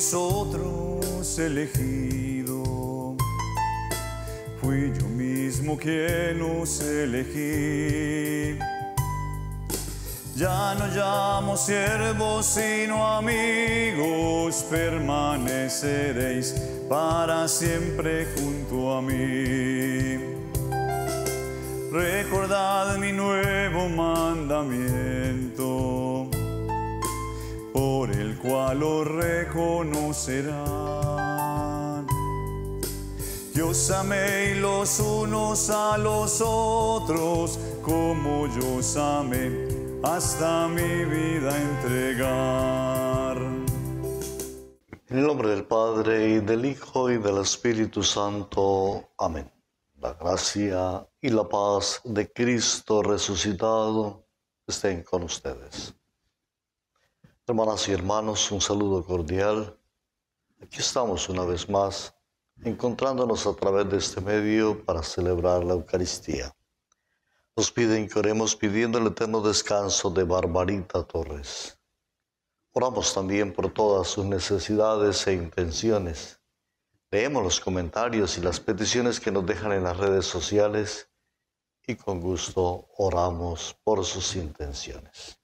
no me habéis vosotros elegido. Fui yo mismo quien os elegí. Ya no llamo siervos sino amigos, permaneceréis para siempre junto a mí. Recordad mi nuevo mandamiento, cual lo reconocerán. Yo os amé los unos a los otros, como yo os amé, hasta mi vida entregar. En el nombre del Padre, y del Hijo, y del Espíritu Santo. Amén. La gracia y la paz de Cristo resucitado estén con ustedes. Hermanas y hermanos, un saludo cordial. Aquí estamos una vez más, encontrándonos a través de este medio para celebrar la Eucaristía. Nos piden que oremos pidiendo el eterno descanso de Barbarita Torres. Oramos también por todas sus necesidades e intenciones. Leemos los comentarios y las peticiones que nos dejan en las redes sociales y con gusto oramos por sus intenciones.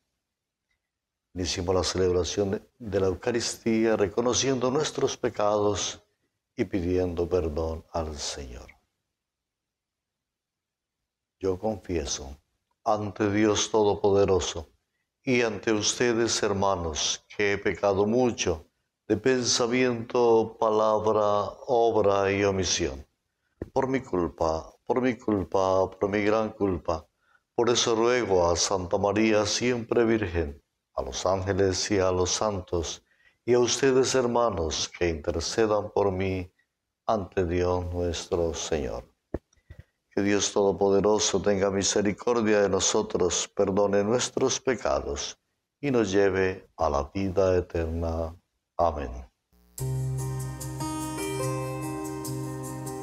Iniciamos la celebración de la Eucaristía reconociendo nuestros pecados y pidiendo perdón al Señor. Yo confieso ante Dios Todopoderoso y ante ustedes, hermanos, que he pecado mucho de pensamiento, palabra, obra y omisión. Por mi culpa, por mi culpa, por mi gran culpa. Por eso ruego a Santa María, siempre Virgen, a los ángeles y a los santos, y a ustedes, hermanos, que intercedan por mí ante Dios nuestro Señor. Que Dios Todopoderoso tenga misericordia de nosotros, perdone nuestros pecados y nos lleve a la vida eterna. Amén.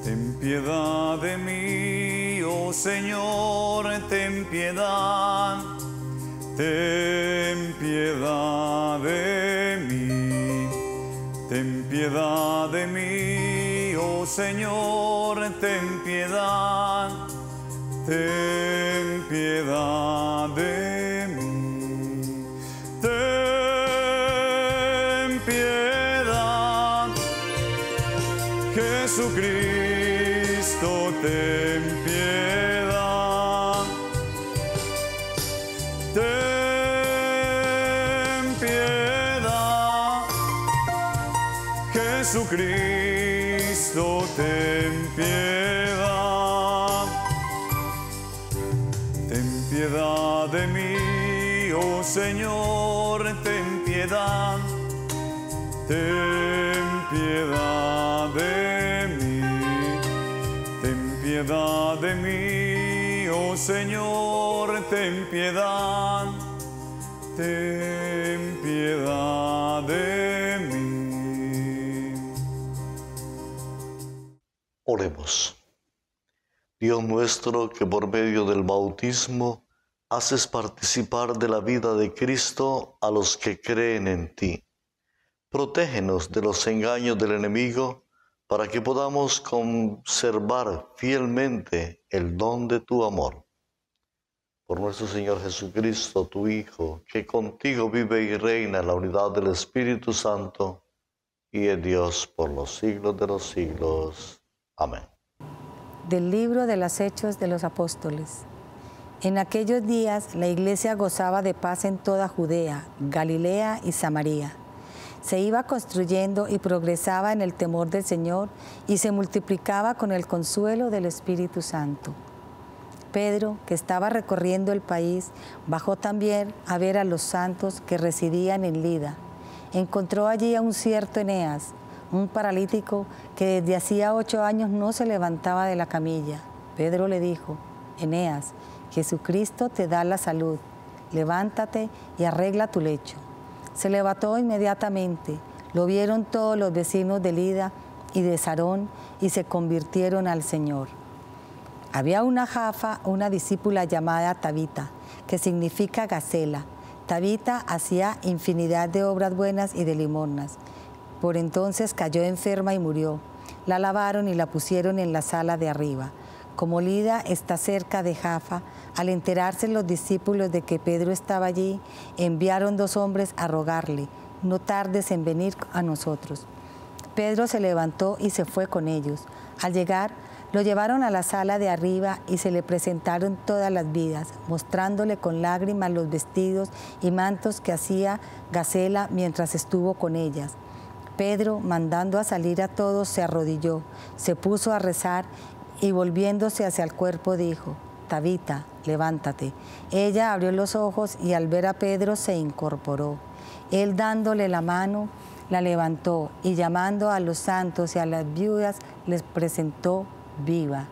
Ten piedad de mí, oh Señor, ten piedad. Ten piedad de mí, oh Señor, ten piedad. Ten piedad Ten piedad de mí, ten piedad de mí, oh Señor, ten piedad, ten piedad de mí. Oremos. Dios nuestro, que por medio del bautismo haces participar de la vida de Cristo a los que creen en ti. Protégenos de los engaños del enemigo para que podamos conservar fielmente el don de tu amor. Por nuestro Señor Jesucristo, tu Hijo, que contigo vive y reina en la unidad del Espíritu Santo y es Dios por los siglos de los siglos. Amén. Del libro de los Hechos de los Apóstoles. En aquellos días la iglesia gozaba de paz en toda Judea, Galilea y Samaria. Se iba construyendo y progresaba en el temor del Señor y se multiplicaba con el consuelo del Espíritu Santo. Pedro, que estaba recorriendo el país, bajó también a ver a los santos que residían en Lida. Encontró allí a un cierto Eneas, un paralítico que desde hacía ocho años no se levantaba de la camilla. Pedro le dijo, Eneas, Jesucristo te da la salud, levántate y arregla tu lecho. Se levantó inmediatamente, lo vieron todos los vecinos de Lida y de Sarón y se convirtieron al Señor. Había una jafa, una discípula llamada Tabita, que significa gacela, Tabita hacía infinidad de obras buenas y de limosnas. Por entonces cayó enferma y murió. La lavaron y la pusieron en la sala de arriba. Como Lida está cerca de Jafa, al enterarse los discípulos de que Pedro estaba allí, enviaron dos hombres a rogarle, no tardes en venir a nosotros. Pedro se levantó y se fue con ellos. Al llegar, lo llevaron a la sala de arriba y se le presentaron todas las vidas, mostrándole con lágrimas los vestidos y mantos que hacía Gacela mientras estuvo con ellas. Pedro, mandando a salir a todos, se arrodilló, se puso a rezar y volviéndose hacia el cuerpo dijo, Tabita, levántate. Ella abrió los ojos y al ver a Pedro se incorporó. Él dándole la mano, la levantó y llamando a los santos y a las viudas les presentó viva.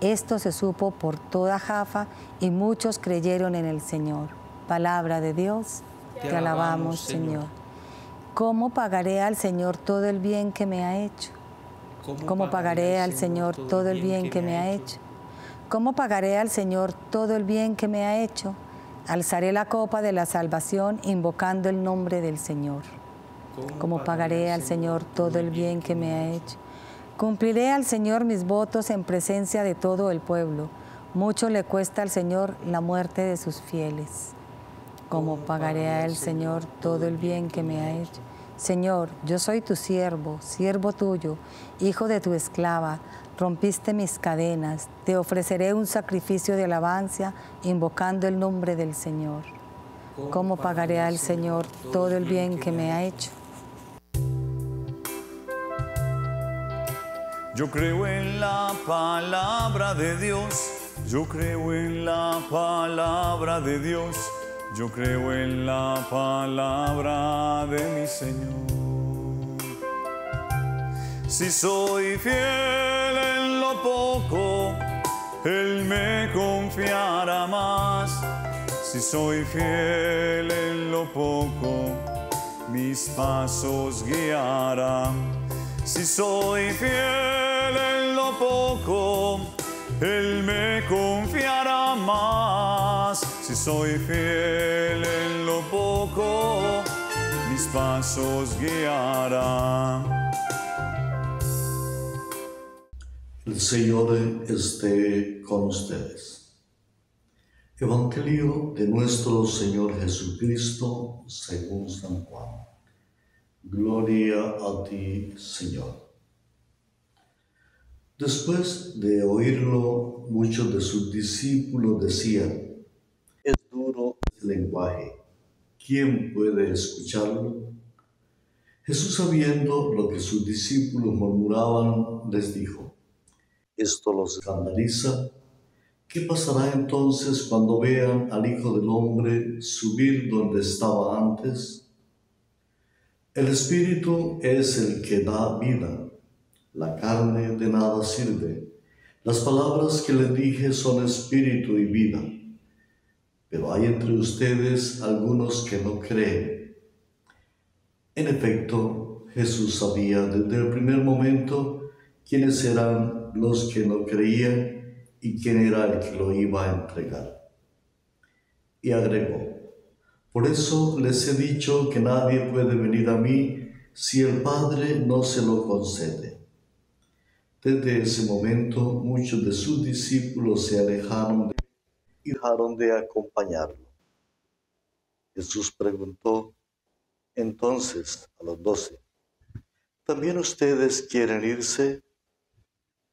Esto se supo por toda Jafa y muchos creyeron en el Señor. Palabra de Dios, te, alabamos, Señor. ¿Cómo pagaré al Señor todo el bien que me ha hecho? ¿Cómo, pagaré al Señor todo el bien que me ha hecho? ¿Cómo pagaré al Señor todo el bien que me ha hecho? Alzaré la copa de la salvación invocando el nombre del Señor. ¿Cómo pagaré al Señor todo el bien que me ha hecho? Cumpliré al Señor mis votos en presencia de todo el pueblo. Mucho le cuesta al Señor la muerte de sus fieles. ¿Cómo pagaré al Señor todo el bien que me ha hecho? Señor, yo soy tu siervo, siervo tuyo, hijo de tu esclava. Rompiste mis cadenas, te ofreceré un sacrificio de alabanza invocando el nombre del Señor. ¿Cómo pagaré al Señor todo el bien que me ha hecho? Yo creo en la palabra de Dios, yo creo en la palabra de Dios, yo creo en la palabra de mi Señor. Si soy fiel en lo poco, Él me confiará más. Si soy fiel en lo poco, mis pasos guiará. Si soy fiel en lo poco, Él me confiará más. Si soy fiel en lo poco, mis pasos guiará. El Señor esté con ustedes. Evangelio de nuestro Señor Jesucristo según San Juan. Gloria a ti, Señor. Después de oírlo, muchos de sus discípulos decían, ¿quién puede escucharlo? Jesús sabiendo lo que sus discípulos murmuraban, les dijo, esto los escandaliza. ¿Qué pasará entonces cuando vean al Hijo del Hombre subir donde estaba antes? El Espíritu es el que da vida, la carne de nada sirve. Las palabras que les dije son espíritu y vida, pero hay entre ustedes algunos que no creen. En efecto, Jesús sabía desde el primer momento quiénes eran los que no creían y quién era el que lo iba a entregar. Y agregó, por eso les he dicho que nadie puede venir a mí si el Padre no se lo concede. Desde ese momento muchos de sus discípulos se alejaron y dejaron de acompañarlo. Jesús preguntó entonces a los doce, ¿también ustedes quieren irse?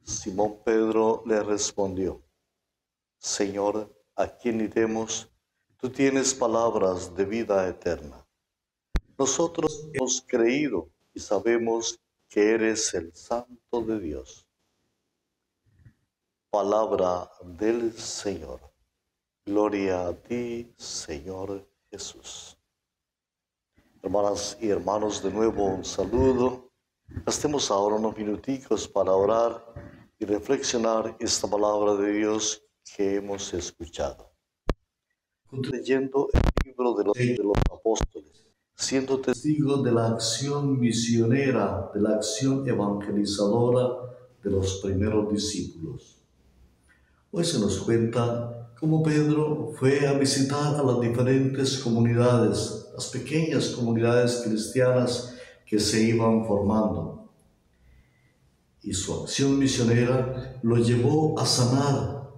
Simón Pedro le respondió, Señor, ¿a quién iremos? Tú tienes palabras de vida eterna. Nosotros hemos creído y sabemos que eres el Santo de Dios. Palabra del Señor. Gloria a ti, Señor Jesús. Hermanas y hermanos, de nuevo un saludo. Gastemos ahora unos minuticos para orar y reflexionar esta palabra de Dios que hemos escuchado. Leyendo el libro de los, de los apóstoles, siendo testigos de la acción misionera, de la acción evangelizadora de los primeros discípulos. Hoy se nos cuenta como Pedro fue a visitar a las diferentes comunidades, las pequeñas comunidades cristianas que se iban formando. Y su acción misionera lo llevó a sanar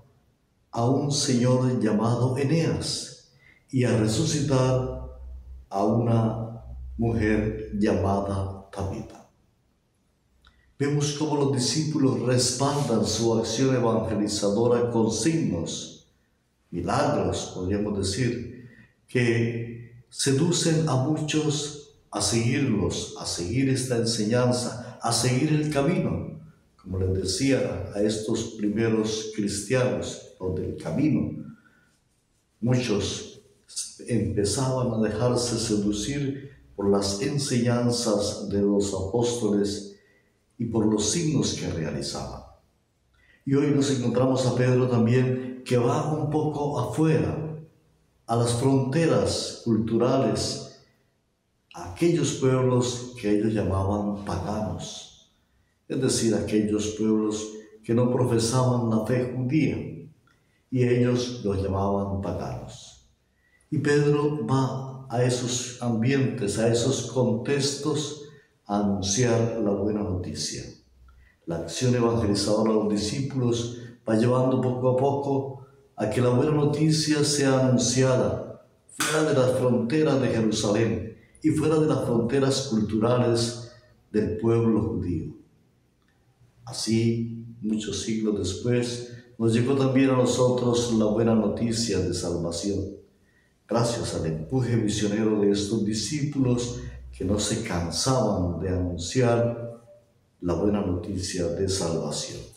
a un señor llamado Eneas y a resucitar a una mujer llamada Tabita. Vemos cómo los discípulos respaldan su acción evangelizadora con signos, milagros, podríamos decir, que seducen a muchos a seguirlos, a seguir esta enseñanza, a seguir el camino, como les decía a estos primeros cristianos, los del camino. Muchos empezaban a dejarse seducir por las enseñanzas de los apóstoles y por los signos que realizaban. Y hoy nos encontramos a Pedro también que va un poco afuera, a las fronteras culturales, a aquellos pueblos que ellos llamaban paganos, es decir, aquellos pueblos que no profesaban la fe judía, y ellos los llamaban paganos. Y Pedro va a esos ambientes, a esos contextos, anunciar la buena noticia. La acción evangelizadora de los discípulos va llevando poco a poco a que la buena noticia sea anunciada fuera de las fronteras de Jerusalén y fuera de las fronteras culturales del pueblo judío. Así, muchos siglos después, nos llegó también a nosotros la buena noticia de salvación. Gracias al empuje misionero de estos discípulos que no se cansaban de anunciar la buena noticia de salvación.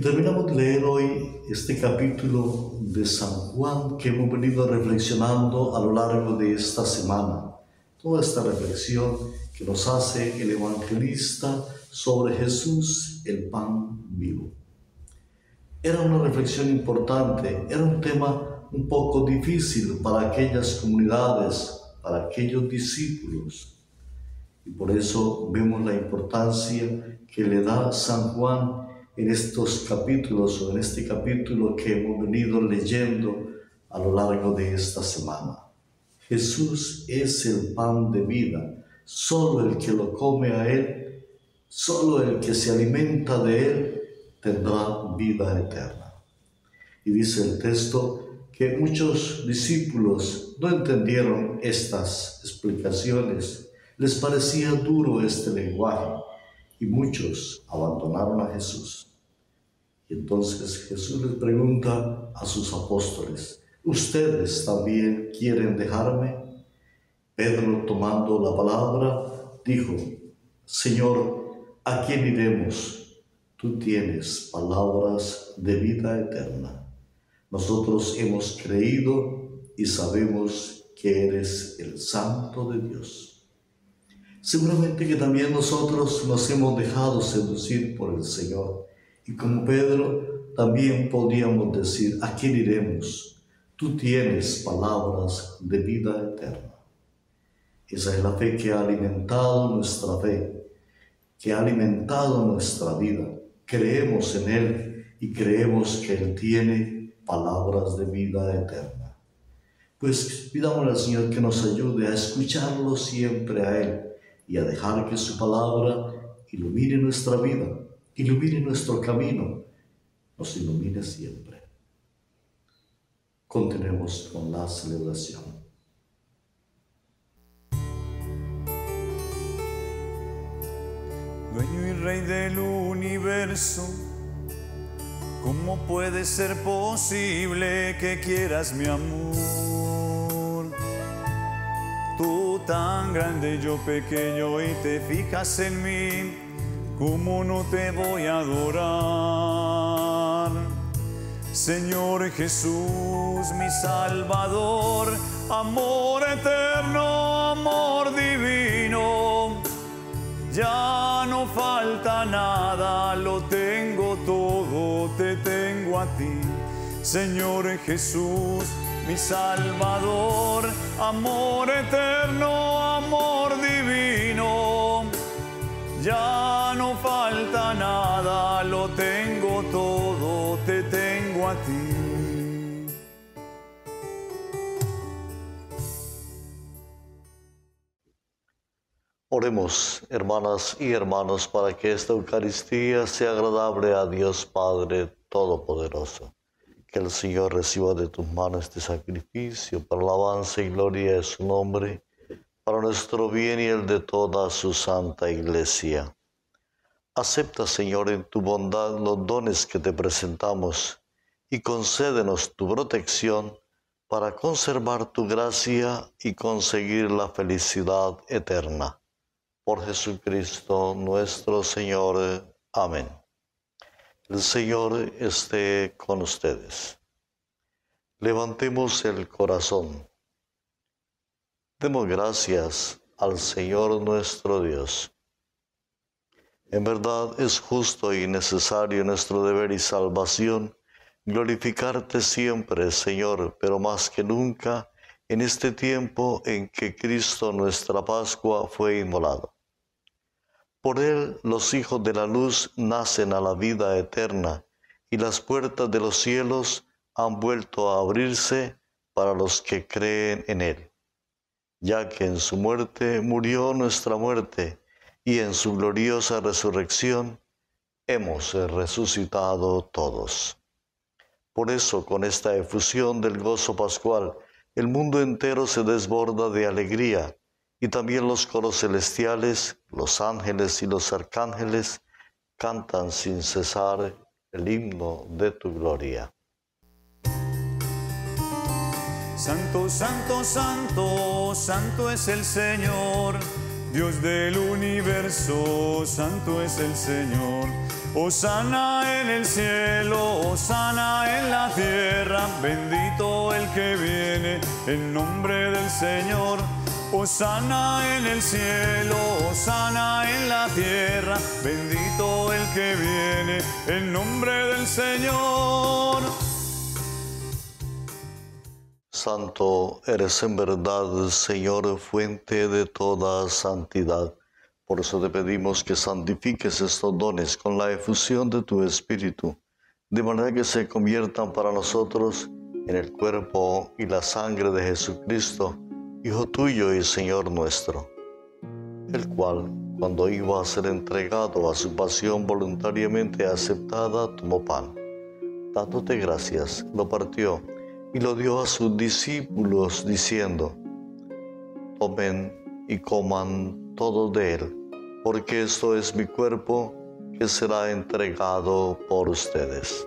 Y terminamos de leer hoy este capítulo de San Juan que hemos venido reflexionando a lo largo de esta semana. Toda esta reflexión que nos hace el evangelista sobre Jesús, el pan vivo. Era una reflexión importante, era un tema un poco difícil para aquellas comunidades para aquellos discípulos. Y por eso vemos la importancia que le da San Juan en estos capítulos o en este capítulo que hemos venido leyendo a lo largo de esta semana. Jesús es el pan de vida. Solo el que lo come a Él, solo el que se alimenta de Él, tendrá vida eterna. Y dice el texto, que muchos discípulos no entendieron estas explicaciones, les parecía duro este lenguaje y muchos abandonaron a Jesús. Entonces Jesús les pregunta a sus apóstoles, ¿ustedes también quieren dejarme? Pedro tomando la palabra dijo, Señor, ¿a quién iremos? Tú tienes palabras de vida eterna. Nosotros hemos creído y sabemos que eres el Santo de Dios. Seguramente que también nosotros nos hemos dejado seducir por el Señor. Y como Pedro, también podríamos decir, ¿a quién iremos? Tú tienes palabras de vida eterna. Esa es la fe que ha alimentado nuestra fe, que ha alimentado nuestra vida. Creemos en Él y creemos que Él tiene palabras de vida eterna. Pues pidámosle al Señor que nos ayude a escucharlo siempre a Él y a dejar que su palabra ilumine nuestra vida, ilumine nuestro camino, nos ilumine siempre. Continuemos con la celebración. Dueño y Rey del universo, ¿Cómo puede ser posible que quieras mi amor? Tú tan grande, yo pequeño y te fijas en mí, ¿cómo no te voy a adorar? Señor Jesús, mi Salvador, amor eterno, amor divino, ya no falta nada, lo tengo todo, te tengo a ti, Señor Jesús, mi Salvador, amor eterno, Oremos, hermanas y hermanos, para que esta Eucaristía sea agradable a Dios Padre Todopoderoso. Que el Señor reciba de tus manos este sacrificio para alabanza y gloria de su nombre, para nuestro bien y el de toda su santa iglesia. Acepta, Señor, en tu bondad los dones que te presentamos y concédenos tu protección para conservar tu gracia y conseguir la felicidad eterna por Jesucristo nuestro Señor. Amén. El Señor esté con ustedes. Levantemos el corazón. Demos gracias al Señor nuestro Dios. En verdad es justo y necesario nuestro deber y salvación glorificarte siempre, Señor, pero más que nunca en este tiempo en que Cristo nuestra Pascua fue inmolado. Por él los hijos de la luz nacen a la vida eterna y las puertas de los cielos han vuelto a abrirse para los que creen en él, ya que en su muerte murió nuestra muerte y en su gloriosa resurrección hemos resucitado todos. Por eso, con esta efusión del gozo pascual, el mundo entero se desborda de alegría y también los coros celestiales, los ángeles y los arcángeles cantan sin cesar el himno de tu gloria. Santo, santo, santo, santo es el Señor, Dios del universo, santo es el Señor. Osana en el cielo, Osana en la tierra, bendito el que viene en nombre del Señor. Osana en el cielo, Osana en la tierra, bendito el que viene en nombre del Señor. Santo eres en verdad, Señor, fuente de toda santidad. Por eso te pedimos que santifiques estos dones con la efusión de tu Espíritu, de manera que se conviertan para nosotros en el cuerpo y la sangre de Jesucristo Hijo tuyo y Señor nuestro, el cual, cuando iba a ser entregado a su pasión voluntariamente aceptada, tomó pan. Dándote gracias, lo partió y lo dio a sus discípulos, diciendo, Tomen y coman todos de él, porque esto es mi cuerpo que será entregado por ustedes.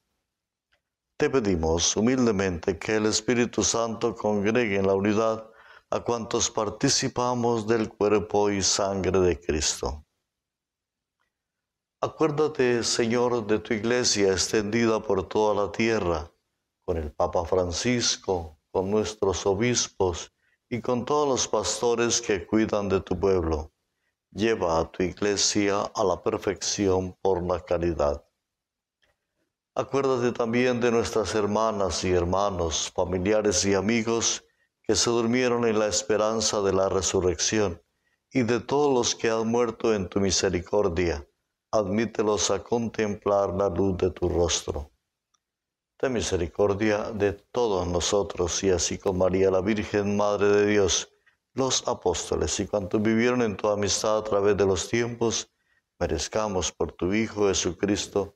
Te pedimos humildemente que el Espíritu Santo congregue en la unidad a cuantos participamos del cuerpo y sangre de Cristo. Acuérdate, Señor, de tu iglesia extendida por toda la tierra, con el Papa Francisco, con nuestros obispos y con todos los pastores que cuidan de tu pueblo. Lleva a tu iglesia a la perfección por la caridad. Acuérdate también de nuestras hermanas y hermanos, familiares y amigos que se durmieron en la esperanza de la resurrección y de todos los que han muerto en tu misericordia. Admítelos a contemplar la luz de tu rostro. Ten misericordia de todos nosotros y así con María la Virgen, Madre de Dios, los apóstoles y cuantos vivieron en tu amistad a través de los tiempos, merezcamos por tu Hijo Jesucristo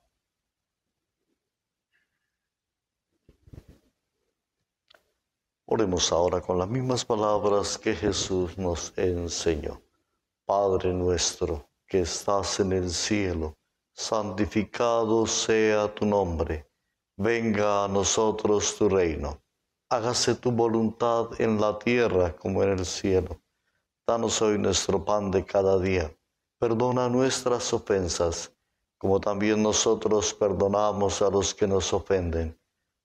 Oremos ahora con las mismas palabras que Jesús nos enseñó. Padre nuestro que estás en el cielo, santificado sea tu nombre. Venga a nosotros tu reino. Hágase tu voluntad en la tierra como en el cielo. Danos hoy nuestro pan de cada día. Perdona nuestras ofensas, como también nosotros perdonamos a los que nos ofenden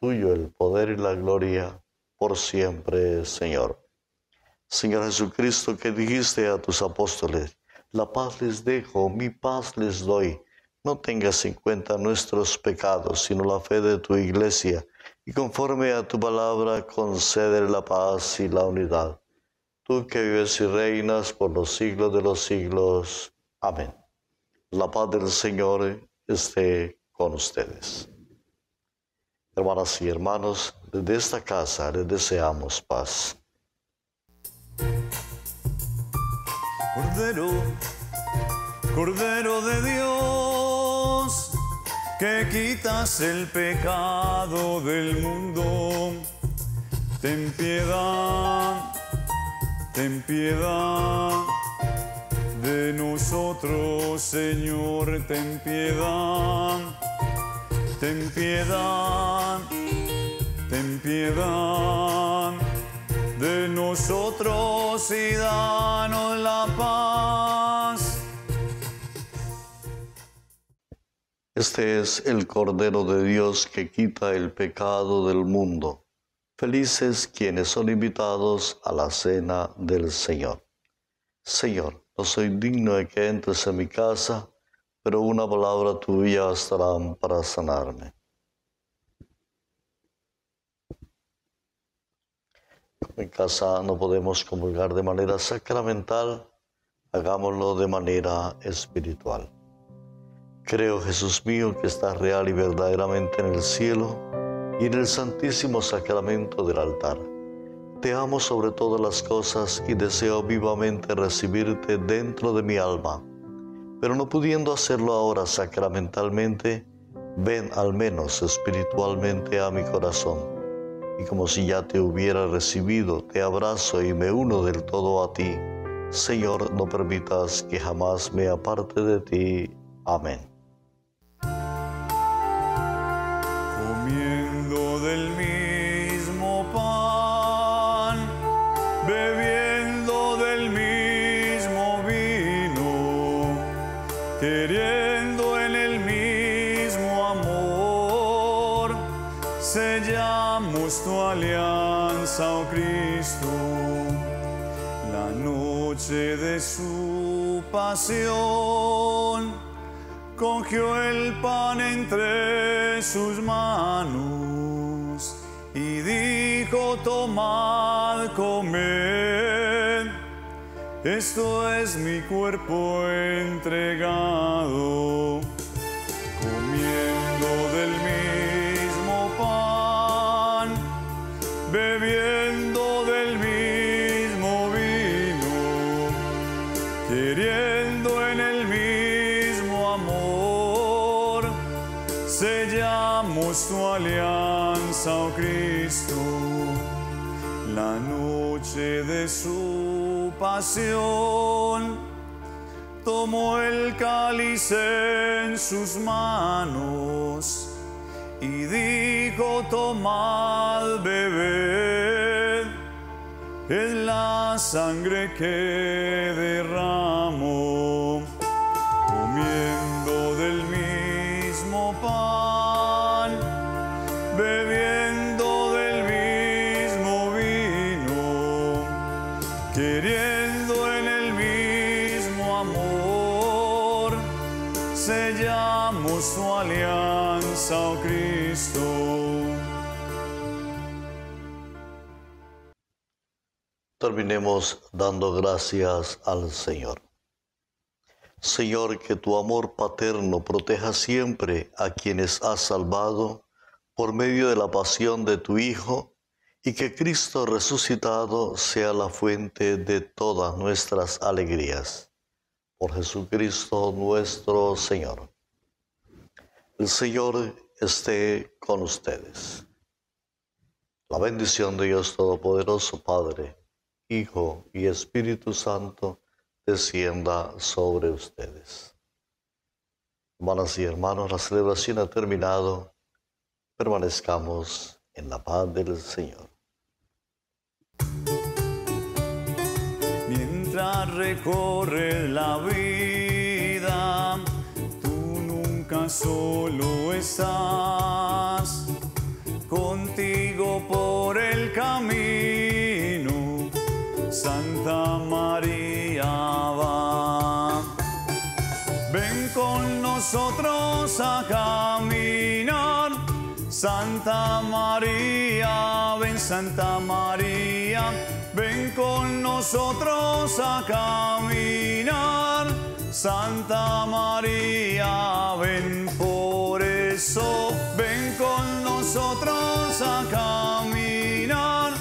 tuyo el poder y la gloria por siempre, Señor. Señor Jesucristo, que dijiste a tus apóstoles, la paz les dejo, mi paz les doy. No tengas en cuenta nuestros pecados, sino la fe de tu iglesia, y conforme a tu palabra concede la paz y la unidad. Tú que vives y reinas por los siglos de los siglos. Amén. La paz del Señor esté con ustedes. Hermanas y hermanos, desde esta casa les deseamos paz. Cordero, Cordero de Dios, que quitas el pecado del mundo, ten piedad, ten piedad de nosotros, Señor, ten piedad ten piedad, ten piedad de nosotros y danos la paz. Este es el Cordero de Dios que quita el pecado del mundo. Felices quienes son invitados a la cena del Señor. Señor, no soy digno de que entres en mi casa pero una palabra tuya bastará para sanarme. en casa no podemos comulgar de manera sacramental, hagámoslo de manera espiritual. Creo, Jesús mío, que estás real y verdaderamente en el cielo y en el santísimo sacramento del altar. Te amo sobre todas las cosas y deseo vivamente recibirte dentro de mi alma pero no pudiendo hacerlo ahora sacramentalmente, ven al menos espiritualmente a mi corazón. Y como si ya te hubiera recibido, te abrazo y me uno del todo a ti. Señor, no permitas que jamás me aparte de ti. Amén. Alianza, oh Cristo, la noche de su pasión, cogió el pan entre sus manos y dijo, tomad, comed, esto es mi cuerpo entregado su pasión, tomó el cáliz en sus manos y dijo, tomad, bebed, es la sangre que queriendo en el mismo amor, sellamos su alianza, oh Cristo. Terminemos dando gracias al Señor. Señor, que tu amor paterno proteja siempre a quienes has salvado por medio de la pasión de tu Hijo y que Cristo resucitado sea la fuente de todas nuestras alegrías. Por Jesucristo nuestro Señor. El Señor esté con ustedes. La bendición de Dios Todopoderoso, Padre, Hijo y Espíritu Santo, descienda sobre ustedes. Hermanas y hermanos, la celebración ha terminado. Permanezcamos en la paz del Señor. Recorre la vida, tú nunca solo estás. Contigo por el camino, Santa María va. Ven con nosotros a caminar. Santa María, ven Santa María, ven con nosotros a caminar. Santa María, ven por eso, ven con nosotros a caminar.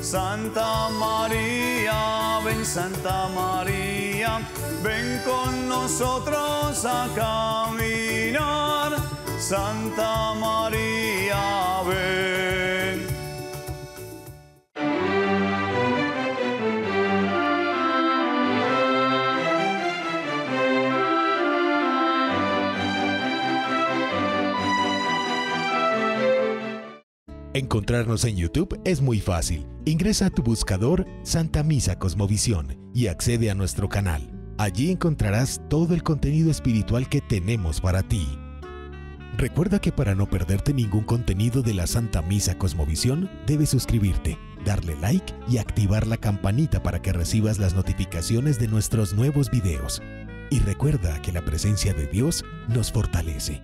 Santa María, ven Santa María, ven con nosotros a caminar. Santa María, ven. Encontrarnos en YouTube es muy fácil. Ingresa a tu buscador Santa Misa Cosmovisión y accede a nuestro canal. Allí encontrarás todo el contenido espiritual que tenemos para ti. Recuerda que para no perderte ningún contenido de la Santa Misa Cosmovisión, debes suscribirte, darle like y activar la campanita para que recibas las notificaciones de nuestros nuevos videos. Y recuerda que la presencia de Dios nos fortalece.